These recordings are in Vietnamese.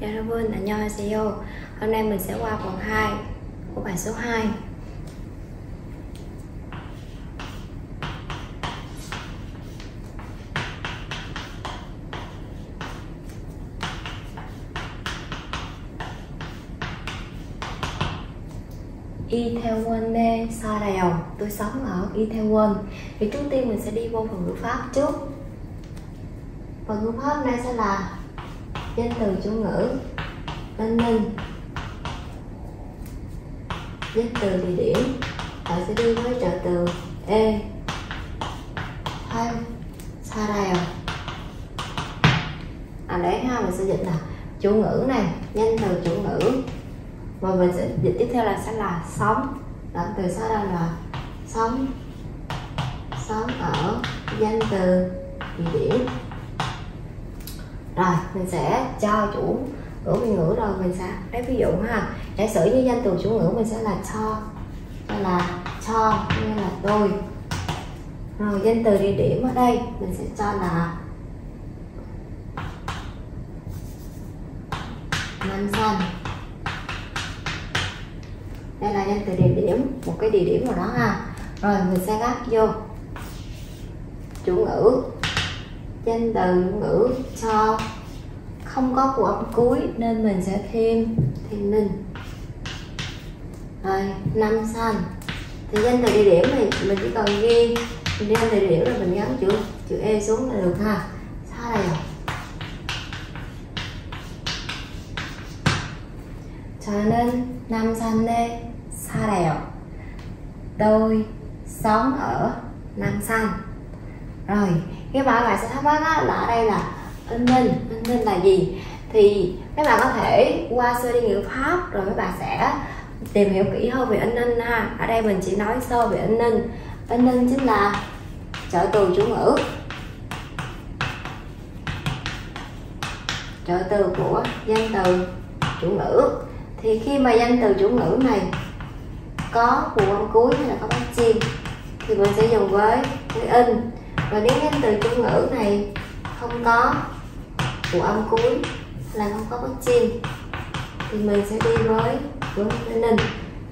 여러분 안녕하세요. Hôm nay mình sẽ qua phần 2 của bài số 2. Itaewon에 살아요. Tôi sống ở Itaewon. Thì trước tiên mình sẽ đi vô phần ngữ pháp trước. Phần ngữ pháp này sẽ là danh từ chủ ngữ Ninh Ninh. Danh từ địa điểm, bạn sẽ đi với trợ từ e. Hay Sarajevo à đấy ha, mình sẽ dịch là chủ ngữ này danh từ chủ ngữ. Và mình sẽ dịch tiếp theo là sẽ là sống. Động từ sau đây là sống. Sống ở, danh từ, địa điểm rồi, mình sẽ cho chủ ngữ viên ngữ rồi, mình sẽ lấy ví dụ ha. Giả sử như danh từ chủ ngữ mình sẽ là cho, hay là cho như là tôi. Rồi, danh từ địa điểm ở đây mình sẽ cho là nam xanh. Đây là danh từ địa điểm, một cái địa điểm nào đó ha. Rồi, mình sẽ gắp vô chủ ngữ, danh từ ngữ cho không có của âm cuối nên mình sẽ thêm thêm mình. Rồi, năm xanh. Thì danh từ địa điểm này mình chỉ cần ghi. Danh từ địa điểm rồi mình gắn chữ chữ e xuống là được ha. Sao này rồi. Cho nên, năm xanh đê xa đèo. Đôi sống ở năm xanh. Rồi, cái bài bạn sẽ thắc mắc đó là ở đây là in ninh, in ninh là gì? Thì các bạn có thể qua sơ đi ngữ pháp rồi các bạn sẽ tìm hiểu kỹ hơn về in ninh ha. Ở đây mình chỉ nói sơ về in ninh. In ninh chính là trợ từ chủ ngữ. Trợ từ của danh từ chủ ngữ. Thì khi mà danh từ chủ ngữ này có phụ âm cuối hay là có bát chim thì mình sẽ dùng với với in và nếu danh từ chủ ngữ này không có của âm cuối là không có bắt chim. Thì mình sẽ đi với đúng lên lên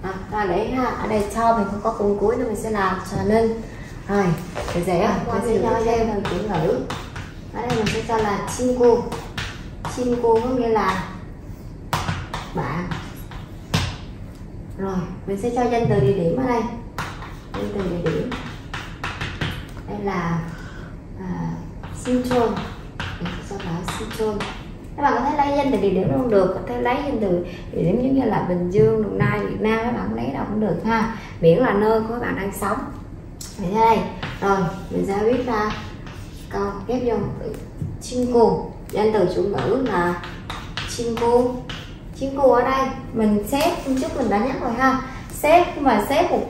à, và để ở đây cho mình không có cùng cuối nên mình sẽ làm trà lên rồi để dễ à, mình sẽ cho thêm. bằng chữ ngữ ở đây mình sẽ cho là chim cô chim cô có nghĩa là bạn rồi mình sẽ cho danh từ địa điểm ở đây. Danh từ địa điểm. Đây là à, Sinchon địa phương các bạn có thể lấy danh từ địa điểm luôn được có thể lấy danh từ địa điểm giống như là bình dương đồng nai việt nam các bạn lấy đâu cũng được ha. Miễn là nơi của các bạn đang sống. Vậy thế đây rồi mình sẽ viết ra câu ghép vô. Chim chinku danh từ chủ ngữ là chim cù chim chinku ở đây mình xếp trước mình đã nhắc rồi ha. Xếp mà xếp một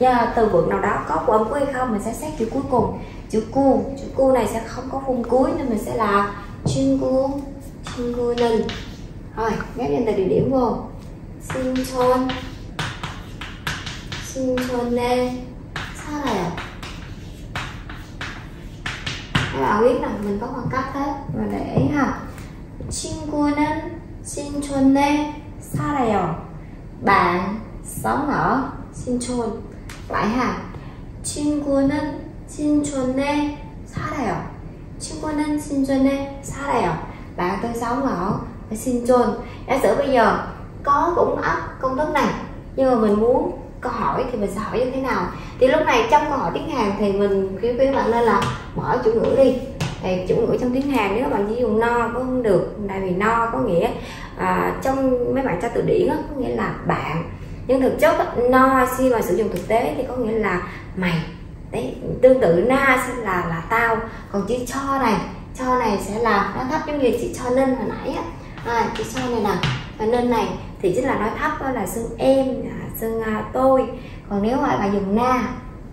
yeah, từ vựng nào đó có của âm cuối hay không mình sẽ xét chữ cuối cùng. Chữ cu chữ cu này sẽ không có phun cuối nên mình sẽ là 친구 친구는 rồi ghép danh từ địa điểm vô 신촌 신촌에 살아요 các bạn biết là mình có khoảng cách hết và để ý ha 친구는 신촌에 살아요 bạn sống ở 신촌 lại ha 친구는 신촌에 살아요 친구는 신촌에 살아요 bạn tôi sống ở 신촌 giả sử bây giờ có cũng ấp công thức này nhưng mà mình muốn câu hỏi thì mình sẽ hỏi như thế nào thì lúc này trong câu hỏi tiếng Hàn thì mình khuyến khuyến bạn nên là mở chủ ngữ đi thì chủ ngữ trong tiếng Hàn nếu bạn chỉ dùng no cũng không được tại vì no có nghĩa à, trong mấy bạn tra từ điển á, có nghĩa là bạn nhưng thực chất no khi mà sử dụng thực tế thì có nghĩa là mày đấy tương tự na sẽ là là tao còn chữ cho này cho này sẽ là nó thấp giống như chị cho nên hồi nãy á. À, chữ cho này nè và nên này thì chính là nói thấp đó là xưng em à, xưng à, tôi. Còn nếu mà bà dùng na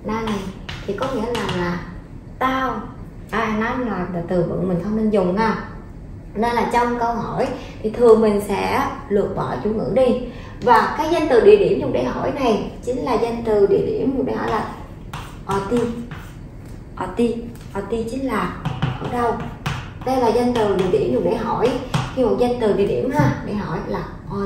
na này thì có nghĩa là là tao. À, nó là từ vựng mình không nên dùng ha. Nên là trong câu hỏi thì thường mình sẽ lược bỏ chủ ngữ đi. Và cái danh từ địa điểm dùng để hỏi này chính là danh từ địa điểm dùng để hỏi là Ờ, ti. Ờ, ti. Ờ, ti chính là ở đâu? Đây là danh từ địa điểm dùng để hỏi. Khi một danh từ địa điểm ha, để hỏi là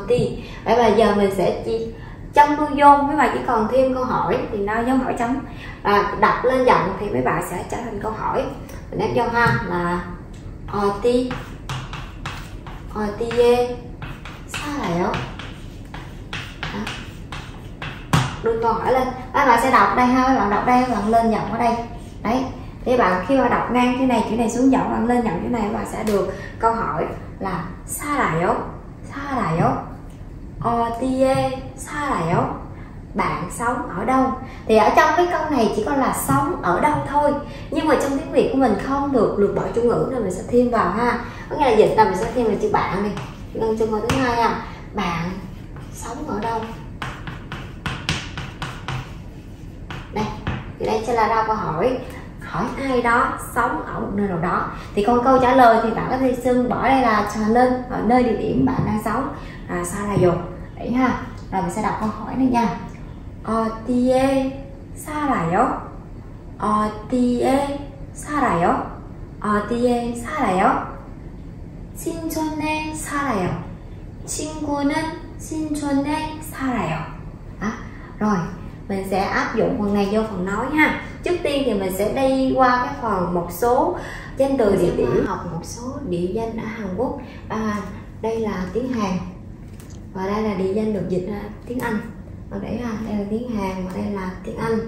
ti. Vậy bây giờ mình sẽ chi trong tu dôn mấy bạn chỉ còn thêm câu hỏi thì nó dấu hỏi chấm. Và đặt lên giọng thì mấy bạn sẽ trở thành câu hỏi. Mình ép vô ha, là ti. Ti sao lại không đưa câu hỏi lên. Các bạn sẽ đọc đây ha. Bạn đọc đây, bạn lên giọng ở đây. Đấy. Thì bạn khi mà đọc ngang cái này, chữ này xuống giọng, bạn lên nhận chữ này, bạn sẽ được câu hỏi là sao lại đó sao lại O ờ, T E xa lại đó bạn sống ở đâu? Thì ở trong cái câu này chỉ có là sống ở đâu thôi. Nhưng mà trong tiếng việt của mình không được lược bỏ chủ ngữ nên mình sẽ thêm vào ha. Có nghĩa là dịch là mình sẽ thêm là chữ bạn đi. Nâng chân vào thứ hai à bạn sống ở đâu? thì đây sẽ là ra câu hỏi hỏi ai đó sống ở một nơi nào đó thì con câu trả lời thì bạn có thể xưng bỏ đây là trở nên ở nơi địa điểm bạn đang sống à, sao là dùng đấy ha rồi mình sẽ đọc câu hỏi này nha 어디에 살아요? 어디에 살아요? 어디에 살아요? 신촌에 살아요. 친구는 신촌에 살아요. À, rồi, mình sẽ áp dụng phần này vô phần nói ha. Trước tiên thì mình sẽ đi qua cái phần một số danh từ địa điểm. học một số địa danh ở Hàn Quốc. À, đây là tiếng Hàn. Và đây là địa danh được dịch ra tiếng Anh. Và để ha đây là tiếng Hàn và đây là tiếng Anh.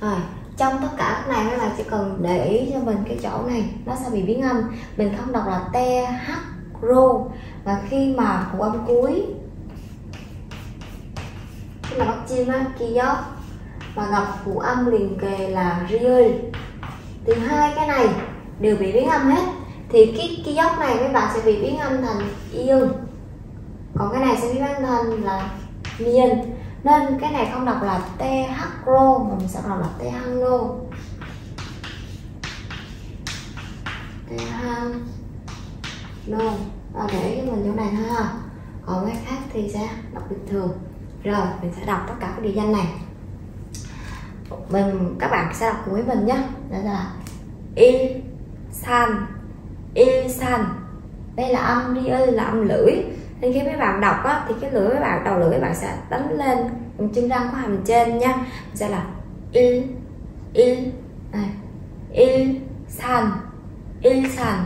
Rồi trong tất cả cái này các bạn chỉ cần để ý cho mình cái chỗ này nó sẽ bị biến âm. Mình không đọc là te h rô và khi mà phụ âm cuối khi mà bắt á kia gió mà gặp phụ âm liền kề là riêng thì hai cái này đều bị biến âm hết thì cái cái dốc này mấy bạn sẽ bị biến âm thành yên còn cái này sẽ biến âm thành là miên nên cái này không đọc là th rô mà mình sẽ đọc là th nô th nô à, để cho mình chỗ này thôi ha. Còn cái khác thì sẽ đọc bình thường rồi mình sẽ đọc tất cả các địa danh này. Mình các bạn sẽ đọc cùng với mình nhé. Đó là il san il san. Đây là âm đi ơi là âm lưỡi. Nên khi mấy bạn đọc á, thì cái lưỡi mấy bạn đầu lưỡi mấy bạn sẽ đánh lên chân răng của hàm trên nha sẽ là il il này. Il san il san.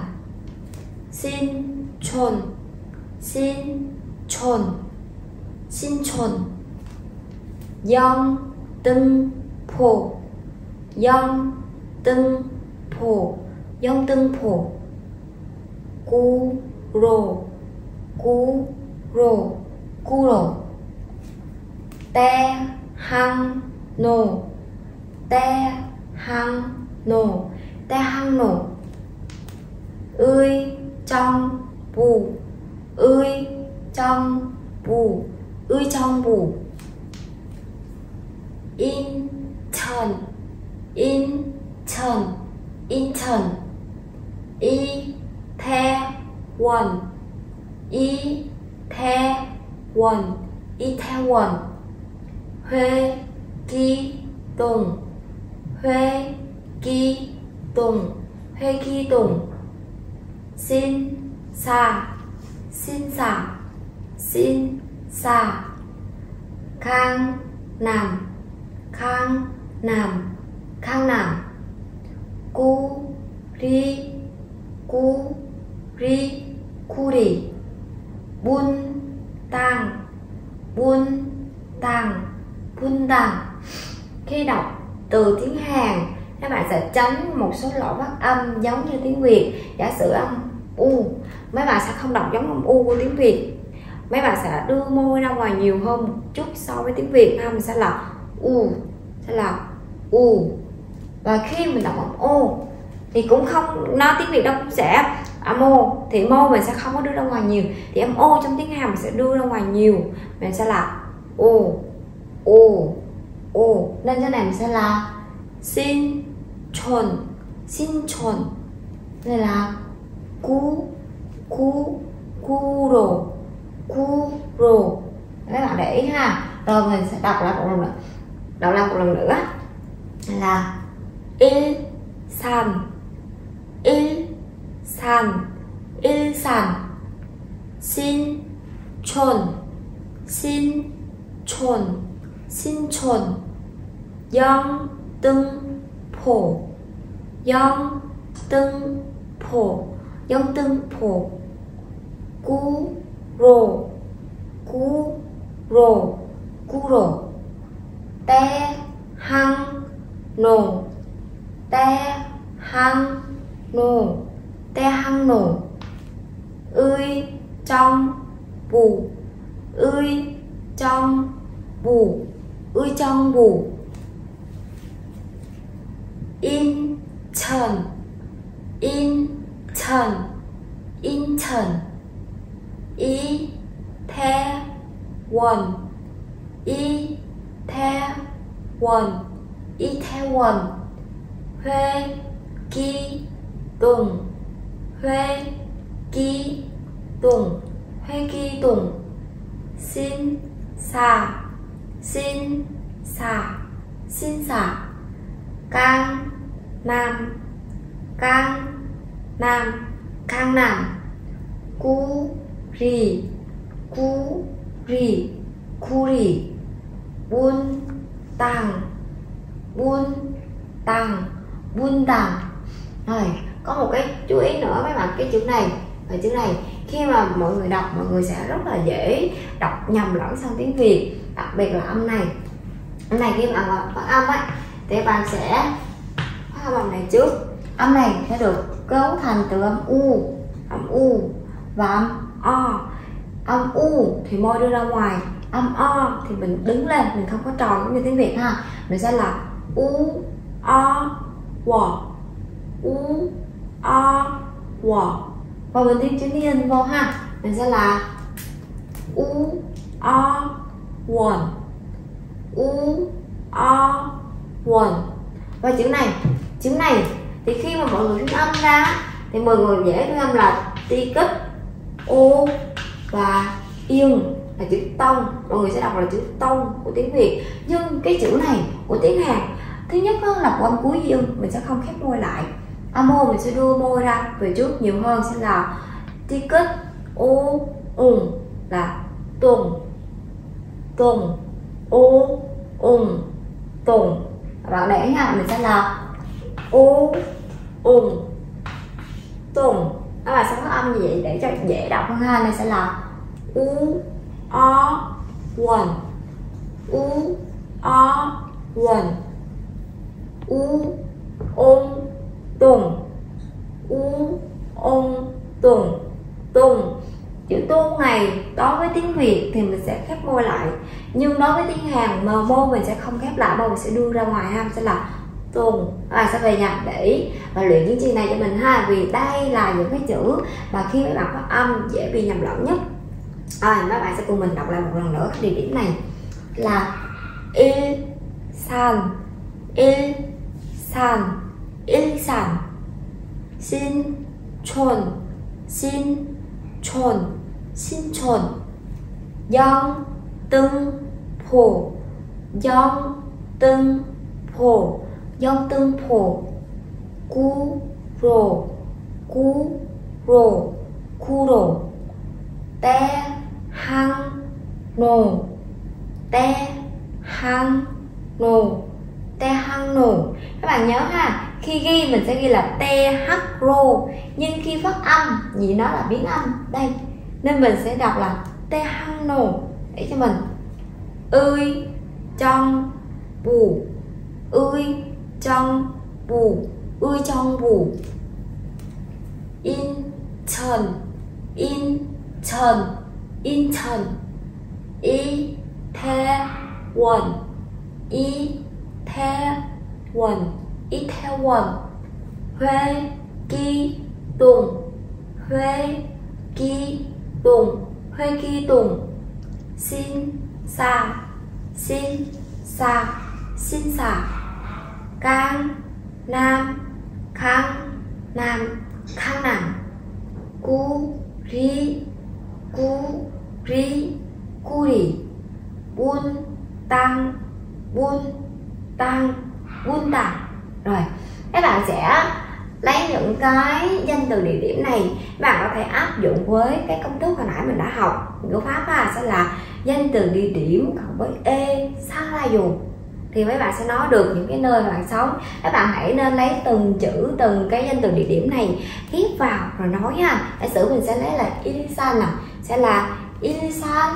Xin chôn xin chôn xin chôn dông tưng phổ dông tưng phổ dông tưng phổ cu rồ cu rồ cu rồ te hang nổ te hang nổ te hang nổ ơi trong bù ơi trong bù ơi trong bù in trần in trần in trần y the quần y the quần y the quần huê ki tùng huê ki tùng huê ki tùng xin sa xin sa xin sa khang nam. Khang nam. Khang nam. Cu ri. Cu ri. Cu ri. Bun tang. Bun tang. Bun tang. Khi đọc từ tiếng Hàn, các bạn sẽ tránh một số lỗi phát âm giống như tiếng Việt. Giả sử âm u, mấy bạn sẽ không đọc giống âm u của tiếng Việt mấy bạn sẽ đưa môi ra ngoài nhiều hơn một chút so với tiếng Việt ha. Mình sẽ là u, sẽ là u. Và khi mình đọc bằng ô, thì cũng không nói tiếng Việt đâu cũng sẽ à, âm ô thì mô mình sẽ không có đưa ra ngoài nhiều. Thì âm ô trong tiếng Hàn mình sẽ đưa ra ngoài nhiều. Mình sẽ là ô ô ô nên cái này mình sẽ là xin chồn xin chồn đây là cú cú cú rồ kuro. Các bạn để ý ha. Rồi mình sẽ đọc lại một lần nữa. Đọc lại một lần nữa. Là il san. Il san. Il san. Xin chôn. Xin chôn. Xin chôn. Yang tưng phổ. Yang tưng phổ. Yang tưng phổ. Cú rồ. Cú. Rồ. Cú rồ. Te. Hăng. Nổ te. Hăng. Nổ te hăng nổ ơi trong. Bù. Ơi trong. Bù. Ơi trong bù. In trần in trần in trần y the won y the won y the won huê ki tùng huê ki tùng huê ki tùng xin xà xin xà xin xà cang nam cang nam cang nam cu ri cu ri cu ri bun tàng bun tàng bun tàng rồi, có một cái chú ý nữa mấy bạn cái chữ này. Và chữ này, khi mà mọi người đọc, mọi người sẽ rất là dễ đọc nhầm lẫn sang tiếng việt, đặc biệt là âm này. Âm này khi mà phát âm ấy thì bạn sẽ phát âm này trước. Âm này sẽ được cấu thành từ âm u âm u và âm o âm u thì môi đưa ra ngoài, âm o thì mình đứng lên, mình không có tròn giống như tiếng việt ha. Mình sẽ là u, o w u, o w và mình thêm chữ niên vô ha. Mình sẽ là u, o, won. U, o, won. Và chữ này chữ này thì khi mà mọi người phát âm ra, thì mọi người dễ phát âm là ti kích ô và yên là chữ tông. Mọi người sẽ đọc là chữ tông của tiếng việt. Nhưng cái chữ này của tiếng hàn, thứ nhất là của âm cuối dương mình sẽ không khép môi lại. Âm môi mình sẽ đưa môi ra. Về trước nhiều hơn sẽ là ticket U ô ùng là tùng tùng ô ùng tùng bạn để nha, mình sẽ là ô ùng tùng nó là sẽ phát âm như vậy? Để cho dễ đọc hơn ha. Này sẽ là u, o, quần. U, o, quần. U ôm tùng. U ôm tùng. Tùng. Chữ tu này đối với tiếng việt thì mình sẽ khép môi lại. Nhưng đối với tiếng hàn mà môi mình sẽ không khép lại, mà mình sẽ đưa ra ngoài ha. Sẽ là tuần các bạn sẽ về nhà để và luyện những chữ này cho mình ha vì đây là những cái chữ mà khi mấy bạn phát âm dễ bị nhầm lẫn nhất. À, mấy bạn sẽ cùng mình đọc lại một lần nữa cái địa điểm này. Là il san il san il san xin chôn. Xin chôn. Xin chôn. Yang tưng phổ yang tưng phổ yang tương phổ cu rồ cu rồ cu rồ te hăng nồ te hăng te hăng các bạn nhớ ha, khi ghi mình sẽ ghi là te hắc rô. Nhưng khi phát âm, vì nó là biến âm, đây, nên mình sẽ đọc là te hăng để cho mình. Ơi trong bù. Ơi trong bù ơi trong bù. In trần in trần in trần y the quần y the quần y the quần huê ki tùng huê ki tùng huê ki tùng xin sa xin sa xin sa cang, nam, khang nam khang nam cu, ri cu ri cu ri buôn tăng buôn tăng buôn tăng rồi, các bạn sẽ lấy những cái danh từ địa điểm này. Bạn có thể áp dụng với cái công thức hồi nãy mình đã học. Ngữ pháp là sẽ là danh từ địa điểm cộng với e sao la dùng thì mấy bạn sẽ nói được những cái nơi mà bạn sống các bạn hãy nên lấy từng chữ từng cái danh từ địa điểm này ghép vào rồi nói ha giả sử mình sẽ lấy là Ilisan nào sẽ là Ilisan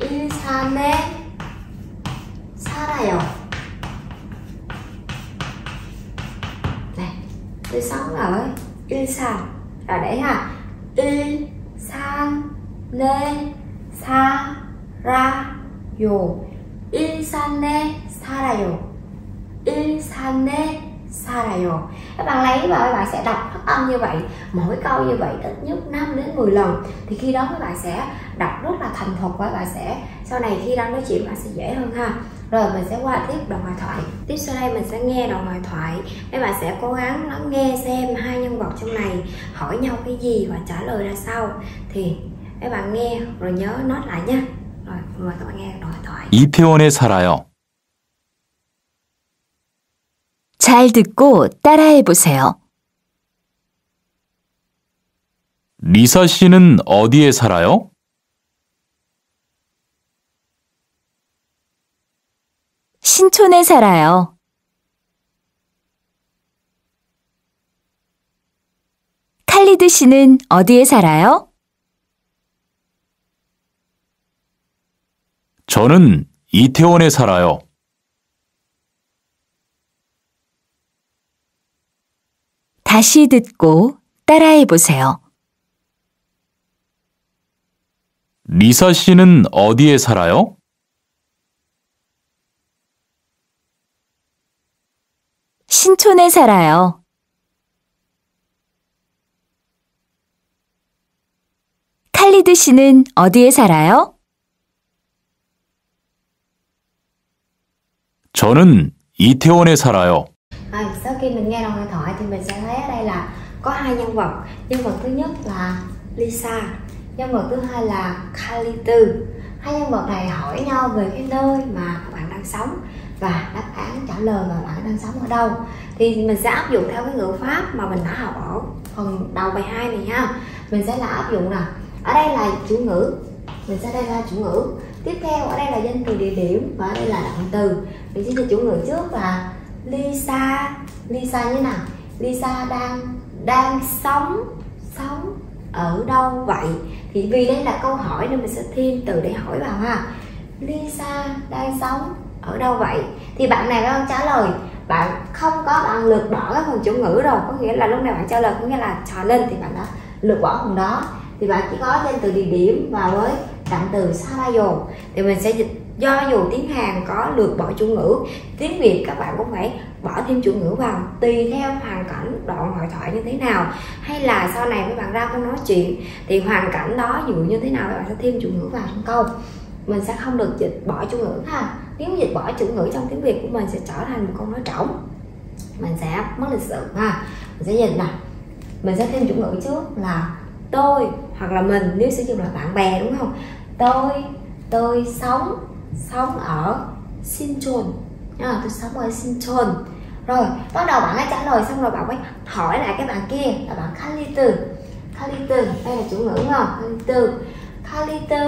Ilisan에 살아요 này tôi sống ở Ilsan rồi để ha Ilsan 내 살아 요 일산에 살아요 일산에 살아요 các bạn lấy và các bạn sẽ đọc phát âm như vậy mỗi câu như vậy ít nhất 5 đến 10 lần thì khi đó các bạn sẽ đọc rất là thành thục và các bạn sẽ sau này khi đang nói chuyện bạn sẽ dễ hơn ha rồi mình sẽ qua tiếp đoạn hội thoại tiếp sau đây mình sẽ nghe đoạn hội thoại các bạn sẽ cố gắng lắng nghe xem hai nhân vật trong này hỏi nhau cái gì và trả lời ra sao thì các bạn nghe rồi nhớ nốt lại nha rồi mời các bạn nghe đoạn hội thoại 이태원에 살아요. 잘 듣고 따라해 보세요. 리사 씨는 어디에 살아요? 신촌에 살아요. 칼리드 씨는 어디에 살아요? 저는 이태원에 살아요. 다시 듣고 따라해 보세요. 리사 씨는 어디에 살아요? 신촌에 살아요. 칼리드 씨는 어디에 살아요? 저는 이태원에 살아요. À, sau khi mình nghe đoạn hội thoại thì mình sẽ thấy ở đây là có hai nhân vật nhân vật thứ nhất là Lisa nhân vật thứ hai là Kylie Tư hai nhân vật này hỏi nhau về cái nơi mà các bạn đang sống và đáp án trả lời mà bạn đang sống ở đâu thì mình sẽ áp dụng theo cái ngữ pháp mà mình đã học ở phần đầu bài 2 này ha mình sẽ là áp dụng nè ở đây là chủ ngữ mình sẽ đây là chủ ngữ tiếp theo, ở đây là danh từ địa điểm và ở đây là động từ. Mình sẽ cho chủ ngữ trước là Lisa. Lisa như thế nào? Lisa đang đang sống sống ở đâu vậy? Thì vì đây là câu hỏi nên mình sẽ thêm từ để hỏi vào ha. Lisa đang sống ở đâu vậy? Thì bạn này có trả lời, bạn không có bạn lược bỏ cái phần chủ ngữ rồi. Có nghĩa là lúc này bạn trả lời có nghĩa là trò lên thì bạn đã lược bỏ phần đó. Thì bạn chỉ có danh từ địa điểm và với động từ sarayo. Thì mình sẽ dịch, do dù tiếng Hàn có lược bỏ chủ ngữ, tiếng Việt các bạn cũng phải bỏ thêm chủ ngữ vào, tùy theo hoàn cảnh đoạn hội thoại như thế nào. Hay là sau này các bạn ra không nói chuyện, thì hoàn cảnh đó dụ như thế nào, các bạn sẽ thêm chủ ngữ vào trong câu. Mình sẽ không được dịch bỏ chủ ngữ ha. Nếu dịch bỏ chủ ngữ trong tiếng Việt của mình sẽ trở thành một câu nói trống. Mình sẽ mất lịch sự ha. Mình sẽ dịch nè. Mình sẽ thêm chủ ngữ trước là tôi hoặc là mình nếu sử dụng là bạn bè đúng không? Tôi tôi sống sống ở Sinchon à, tôi sống ở Sinchon rồi bắt đầu bạn ấy trả lời xong rồi bạn ấy hỏi lại cái bạn kia là bạn Khalitu Khalitu đây là chủ ngữ đúng từ Khalitu Khalitu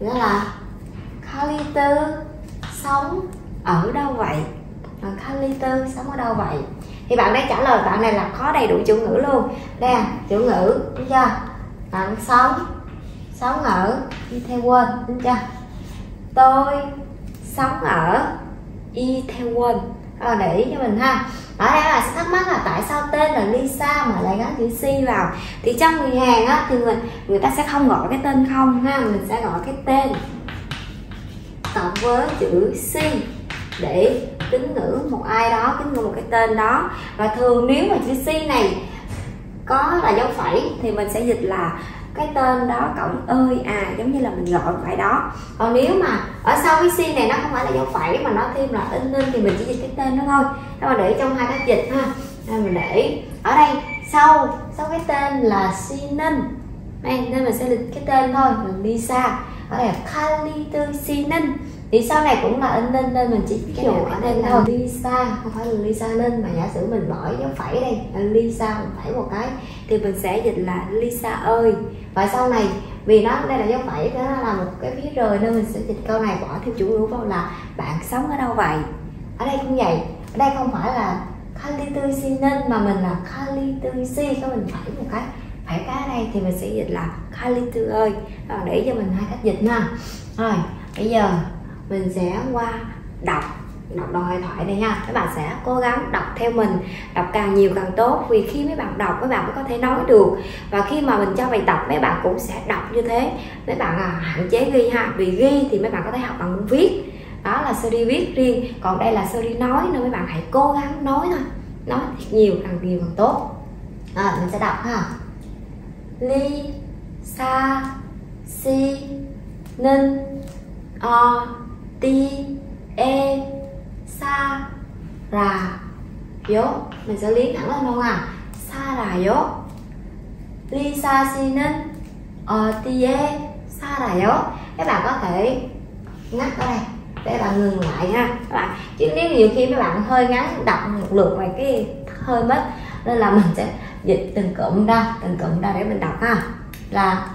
nghĩa là Khalitu sống ở đâu vậy? À, Khalitu sống ở đâu vậy? Thì bạn ấy trả lời bạn này là có đầy đủ chủ ngữ luôn. Đây chủ ngữ đúng chưa bạn sống sống ở Itaewon đúng chưa? Tôi sống ở Itaewon à, để ý cho mình ha. Ở đây là thắc mắc là tại sao tên là Lisa mà lại gắn chữ C vào? Thì trong người Hàn á thì người người ta sẽ không gọi cái tên không ha. Mình sẽ gọi cái tên cộng với chữ C để tính ngữ một ai đó tính ngữ một cái tên đó. Và thường nếu mà chữ C này có là dấu phẩy thì mình sẽ dịch là cái tên đó cộng ơi à giống như là mình gọi phải đó. Còn nếu mà ở sau cái si này nó không phải là dấu phẩy mà nó thêm là in nên thì mình chỉ dịch cái tên đó thôi. Các bạn để trong hai cách dịch ha. Nên mình để ở đây sau sau cái tên là Sinin đây nên mình sẽ dịch cái tên thôi là Lisa. Ở đây là Kali Sinin thì sau này cũng là in ninh nên mình chỉ ví dụ ở phải đây là là- Lisa không phải là Lisa ninh mà giả sử mình bỏ dấu phẩy đây là Lisa mình phẩy một cái. Thì mình sẽ dịch là Lisa ơi và sau này, vì nó, đây là dấu phẩy đó là một cái phía rời nên mình sẽ dịch câu này bỏ thêm chủ ngữ vào là bạn sống ở đâu vậy? Ở đây cũng vậy. Ở đây không phải là Kali tư si nên mà mình là Kali tư si. Cái mình phải một cái, phải cái ở đây thì mình sẽ dịch là Kali tư ơi. Để cho mình hai cách dịch nha. Rồi, bây giờ mình sẽ qua đọc đọc đoạn hội thoại đây nha. Các bạn sẽ cố gắng đọc theo mình đọc càng nhiều càng tốt. Vì khi mấy bạn đọc mấy bạn mới có thể nói được. Và khi mà mình cho bài tập mấy bạn cũng sẽ đọc như thế. Mấy bạn à, hạn chế ghi ha. Vì ghi thì mấy bạn có thể học bằng viết. Đó là series viết riêng. Còn đây là series nói nên mấy bạn hãy cố gắng nói thôi. Nói thiệt nhiều càng nhiều càng tốt. À, mình sẽ đọc ha. Ly sa si ninh o ti e. sa ra yo mình sẽ liếc thẳng lên không à sa ra yo Lisa 씨는 어디에 살아요? các bạn có thể ngắt ở đây để bạn ngừng lại nha các bạn chứ nếu nhiều khi mấy bạn hơi ngắn đọc một lượt ngoài cái hơi mất nên là mình sẽ dịch từng cụm ra từng cụm ra để mình đọc ha là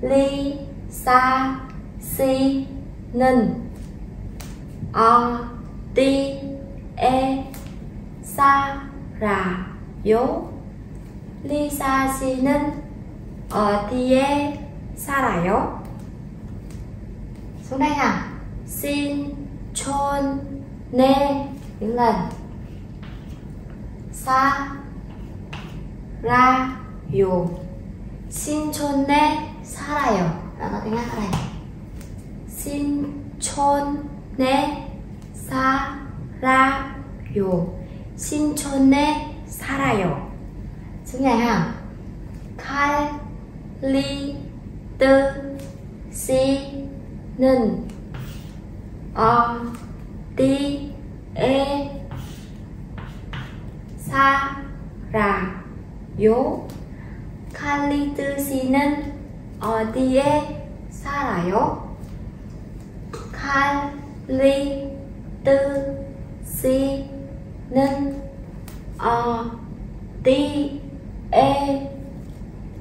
ly sa si 는 어 ti e sa, ra, yo. Li sa si nen ở ờ, ti e sa, ra, yo. Xuống đây nào. Xin chôn nê những lần. Sa, ra, yo. Xin chôn nê, sa, ra, yo. Là có tiếng hát này. Xin chôn nê. 살아요. 신촌에 살아요. xuống nhà ha. 칼리드 씨는 어디에 살아요? 칼리드 씨는 어디에 살아요? 칼리 드 씨는 어디에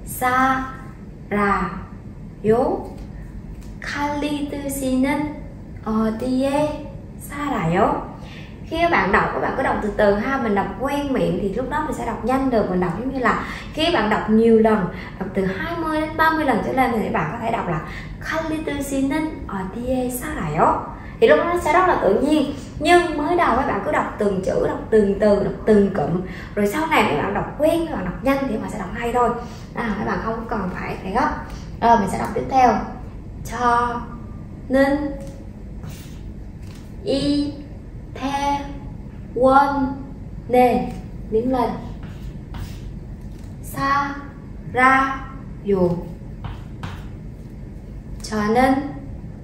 살아요? 칼리드 씨는 어디에 살아요? khi các bạn đọc các bạn cứ đọc từ từ ha mình đọc quen miệng thì lúc đó mình sẽ đọc nhanh được mình đọc giống như là khi các bạn đọc nhiều lần đọc từ 20 đến 30 lần trở lên thì các bạn có thể đọc là 칼리드 씨는 어디에 살아요 thì lúc đó nó sẽ rất là tự nhiên. Nhưng mới đầu các bạn cứ đọc từng chữ đọc từng từ đọc từng cụm. Rồi sau này các bạn đọc quen các bạn đọc nhanh thì các bạn sẽ đọc hay thôi. À, các bạn không cần phải phải gấp rồi mình sẽ đọc tiếp theo. Cho nên y the won nền miếng lên xa ra dù. Cho nên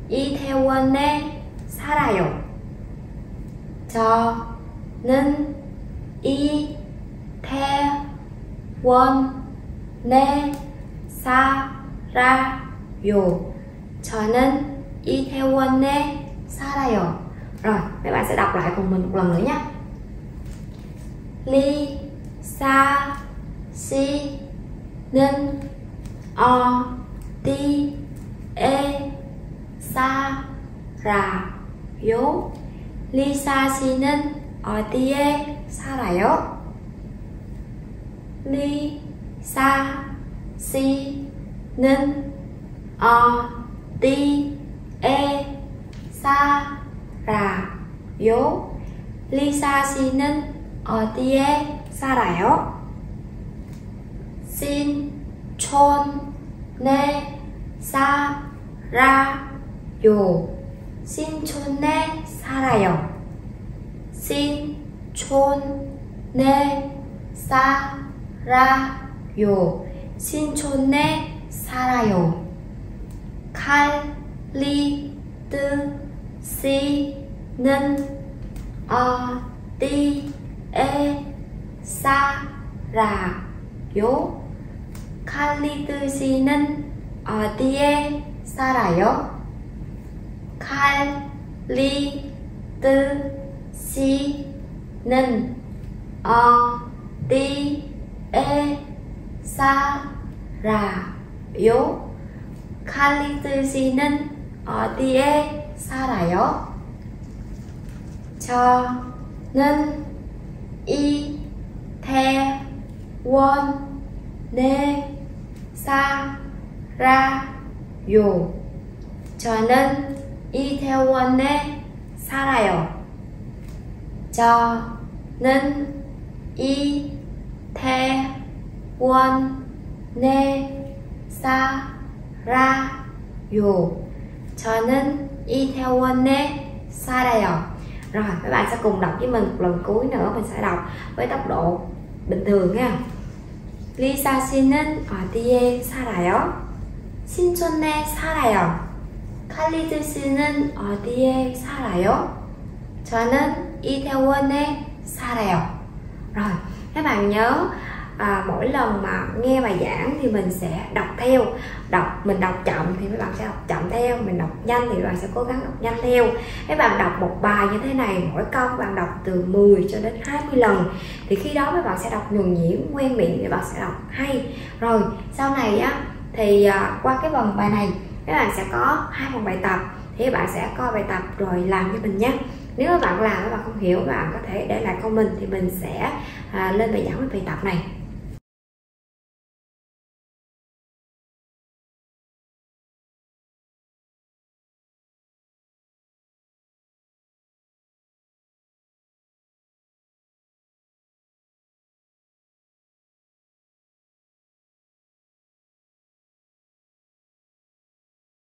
y theo quên nè 살아요 저는 이태원에 살아요 저는 이태원에 살아요 rồi mấy bạn sẽ đọc lại cùng mình một lần nữa nhé 리, 사, 시, 는, 어, 디, 에, 사, 라, 요 리사 씨는 어디에 살아요? 리사 씨는 어디에 살아요? 리사 씨는 어디에 살아요? 신촌에 살아요. 신촌에 살아요. 신촌에 살아요. 신촌에 살아요. 칼리드 씨는 어디에 살아요? 칼리드 씨는 어디에 살아요? 리, 뜨, 시, 는, 어, 디, 에, 사, 라, 요. 칼리드 씨는 어디에 살아요? 저는 이태원에 살아요. 저는 이태원에 살아요. 저는 이태원에 살아요. 저는 이태원에 살아요. Rồi, các bạn sẽ cùng đọc với mình một lần cuối nữa Mình sẽ đọc với tốc độ bình thường nha 리사 씨는 어디에 살아요? 신촌에 살아요. 칼리드 씨는 어디에 살아요? 저는 이태원에 살아요. Rồi, các bạn nhớ à, mỗi lần mà nghe bài giảng thì mình sẽ đọc theo đọc mình đọc chậm thì mấy bạn sẽ đọc chậm theo mình đọc nhanh thì các bạn sẽ cố gắng đọc nhanh theo các bạn đọc một bài như thế này mỗi câu các bạn đọc từ 10 cho đến 20 lần thì khi đó các bạn sẽ đọc nhuần nhuyễn quen miệng thì bạn sẽ đọc hay rồi sau này á thì à, qua cái phần bài này các bạn sẽ có hai phần bài tập thì bạn sẽ coi bài tập rồi làm cho mình nhé. Nếu các bạn làm các bạn không hiểu các bạn có thể để lại comment thì mình sẽ à, lên bài giảng với bài tập này.